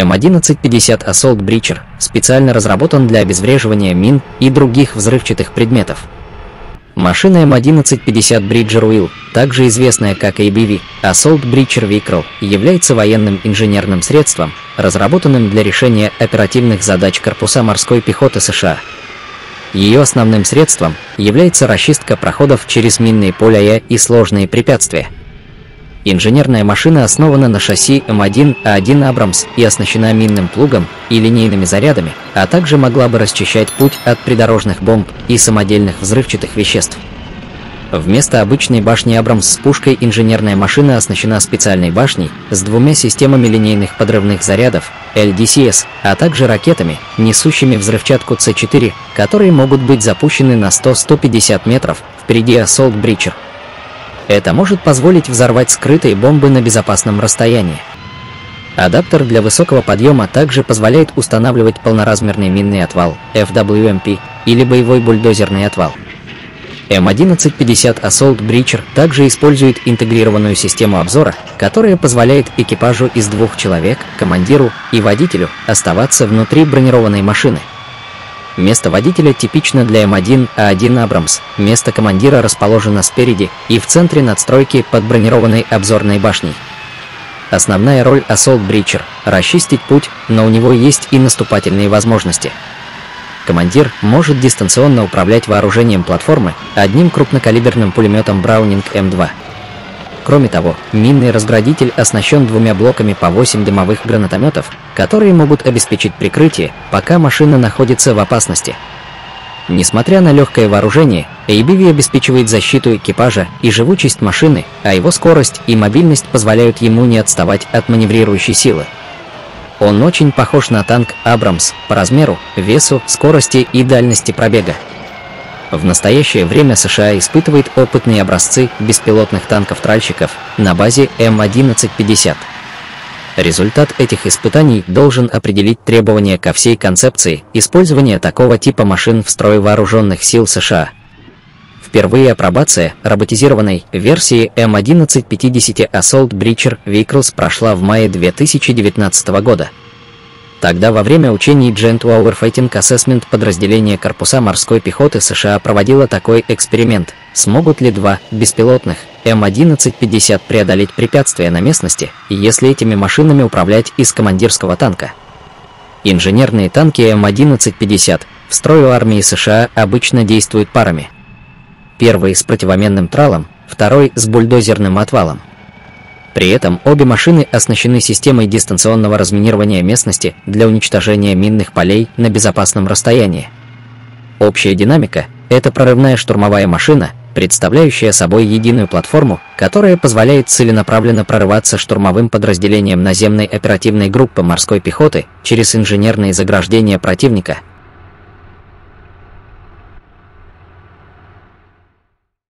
М1150 Assault Breacher специально разработан для обезвреживания мин и других взрывчатых предметов. Машина М1150 Bridger Wheel, также известная как ABV, Assault Breacher Vehicle, является военным инженерным средством, разработанным для решения оперативных задач корпуса морской пехоты США. Ее основным средством является расчистка проходов через минные поля и сложные препятствия – Инженерная машина основана на шасси М1А1 Абрамс и оснащена минным плугом и линейными зарядами, а также могла бы расчищать путь от придорожных бомб и самодельных взрывчатых веществ. Вместо обычной башни Абрамс с пушкой инженерная машина оснащена специальной башней с двумя системами линейных подрывных зарядов LDCS, а также ракетами, несущими взрывчатку С4, которые могут быть запущены на 100-150 метров впереди Assault Breacher. Это может позволить взорвать скрытые бомбы на безопасном расстоянии. Адаптер для высокого подъема также позволяет устанавливать полноразмерный минный отвал FWMP или боевой бульдозерный отвал. М1150 Assault Breacher также использует интегрированную систему обзора, которая позволяет экипажу из двух человек, командиру и водителю, оставаться внутри бронированной машины – Место водителя типично для М1А1 Абрамс. Место командира расположено спереди и в центре надстройки под бронированной обзорной башней. Основная роль Assault Breacher – расчистить путь, но у него есть и наступательные возможности. Командир может дистанционно управлять вооружением платформы одним крупнокалиберным пулеметом Браунинг М2. Кроме того, минный разградитель оснащен двумя блоками по 8 дымовых гранатометов, которые могут обеспечить прикрытие, пока машина находится в опасности. Несмотря на легкое вооружение, ABV обеспечивает защиту экипажа и живучесть машины, а его скорость и мобильность позволяют ему не отставать от маневрирующей силы. Он очень похож на танк Абрамс по размеру, весу, скорости и дальности пробега. В настоящее время США испытывает опытные образцы беспилотных танков-тральщиков на базе М1150. Результат этих испытаний должен определить требования ко всей концепции использования такого типа машин в строй вооруженных сил США. Впервые апробация роботизированной версии М1150 Assault Breacher Vehicles прошла в мае 2019 года. Тогда во время учений Joint Warfighting Assessment подразделение корпуса морской пехоты США проводило такой эксперимент. Смогут ли два беспилотных М1150 преодолеть препятствия на местности, если этими машинами управлять из командирского танка? Инженерные танки М1150 в строю армии США обычно действуют парами. Первый с противоменным тралом, второй с бульдозерным отвалом. При этом обе машины оснащены системой дистанционного разминирования местности для уничтожения минных полей на безопасном расстоянии. Общая динамика – это прорывная штурмовая машина, представляющая собой единую платформу, которая позволяет целенаправленно прорываться штурмовым подразделениям наземной оперативной группы морской пехоты через инженерные заграждения противника –